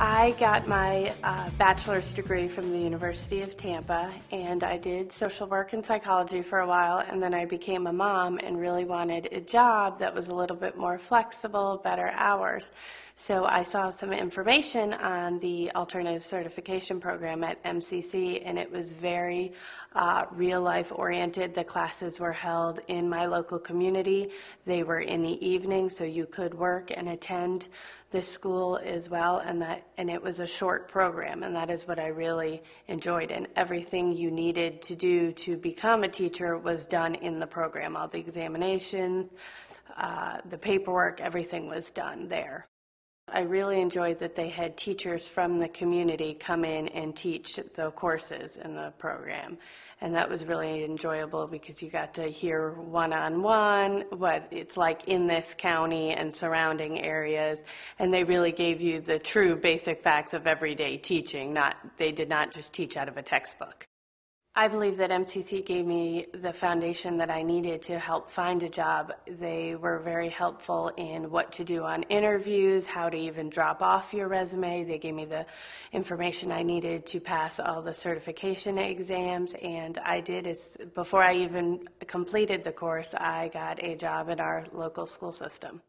I got my uh, bachelor's degree from the University of Tampa, and I did social work and psychology for a while, and then I became a mom and really wanted a job that was a little bit more flexible, better hours. So I saw some information on the alternative certification program at MCC, and it was very uh, real life oriented. The classes were held in my local community. They were in the evening, so you could work and attend the school as well, and that and it was a short program, and that is what I really enjoyed. And everything you needed to do to become a teacher was done in the program. All the examinations, uh, the paperwork, everything was done there. I really enjoyed that they had teachers from the community come in and teach the courses in the program. And that was really enjoyable because you got to hear one on one what it's like in this county and surrounding areas. And they really gave you the true basic facts of everyday teaching. Not, they did not just teach out of a textbook. I believe that MCC gave me the foundation that I needed to help find a job. They were very helpful in what to do on interviews, how to even drop off your resume. They gave me the information I needed to pass all the certification exams, and I did as before I even completed the course, I got a job in our local school system.